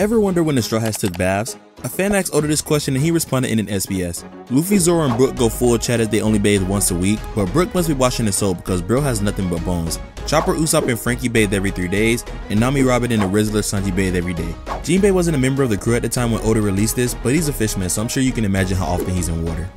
Ever wonder when the Straw Hats took baths? A fan asked Oda this question and he responded in an SBS. Luffy, Zoro, and Brook go full chat as they only bathe once a week, but Brook must be washing his soul because Brill has nothing but bones. Chopper, Usopp, and Franky bathe every 3 days, and Nami, Robin, and the Rizzler Sanji bathe every day. Jinbei wasn't a member of the crew at the time when Oda released this, but he's a fishman so I'm sure you can imagine how often he's in water.